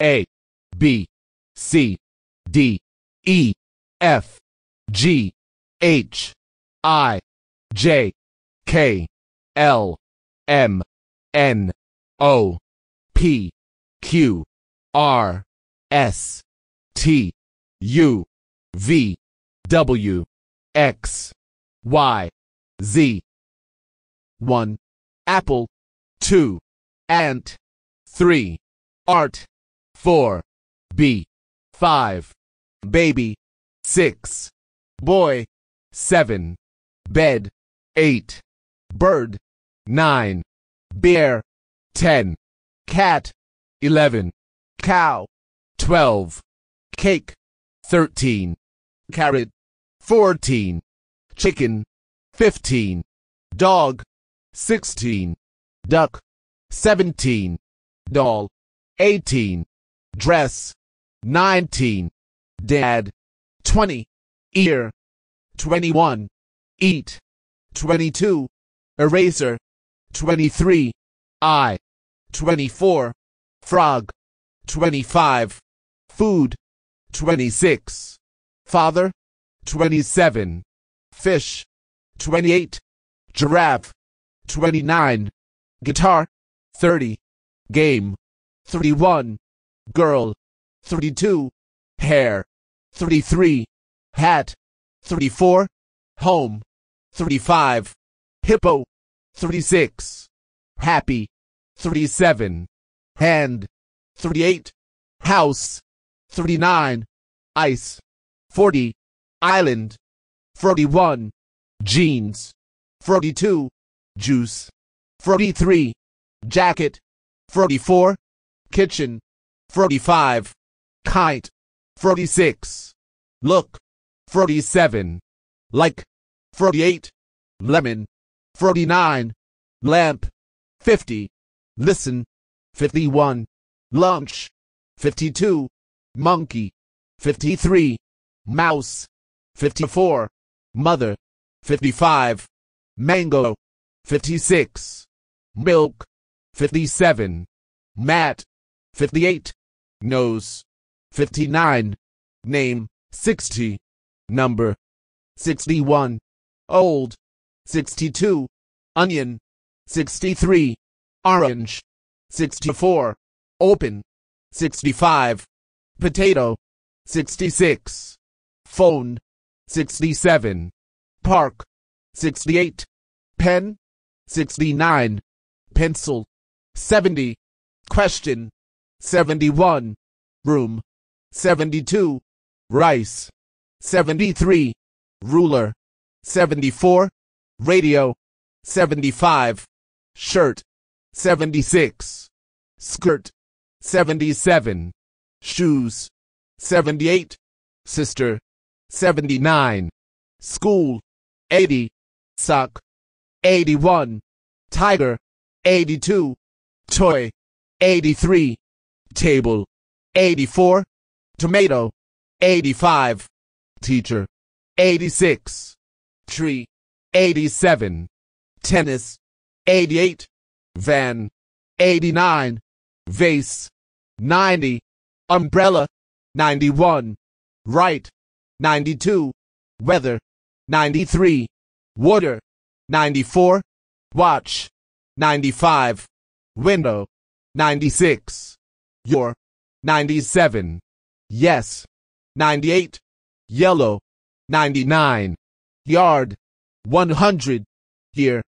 A, B, C, D, E, F, G, H, I, J, K, L, M, N, O, P, Q, R, S, T, U, V, W, X, Y, Z. 1. Apple. 2. Ant. 3. Art. 4. B. 5. Baby. 6. Boy. 7. Bed. 8. Bird. 9. Bear. 10. Cat. 11. Cow. 12. Cake. 13. Carrot. 14. Chicken. 15. Dog. 16. Duck. 17. Doll. 18. Dress. 19. Dad. 20. Ear. 21. Eat. 22. Eraser. 23. Eye. 24. Frog. 25. Food. 26. Father. 27. Fish. 28. Giraffe. 29. Guitar. 30. Game. 31. Girl. 32. Hair. 33. Hat. 34. Home. 35. Hippo. 36. Happy. 37. Hand. 38. House. 39. Ice. 40. Island. 41. Jeans. 42. Juice. 43. Jacket. 44. Kitchen. 45. Kite. 46. Look. 47. Like. 48. Lemon. 49. Lamp. 50. Listen. 51. Lunch. 52. Monkey. 53. Mouse. 54. Mother. 55. Mango. 56. Milk. 57. Mat. 58. Nose. 59. Name. 60. Number. 61. Old. 62. Onion. 63. Orange. 64. Open. 65. Potato. 66. Phone. 67. Park. 68. Pen. 69. Pencil. 70. Question. 71. Room. 72. Rice. 73. Ruler. 74. Radio. 75. Shirt. 76. Skirt. 77. Shoes. 78. Sister. 79. School. 80. Sock. 81. Tiger. 82. Toy. 83. Table. 84. Tomato. 85. Teacher. 86. Tree. 87. Tennis. 88. Van. 89. Vase. 90. Umbrella. 91. Right. 92. Weather. 93. Water. 94. Watch. 95. Window. 96. Your. 97. Yes. 98. Yellow. 99. Yard. 100. Here.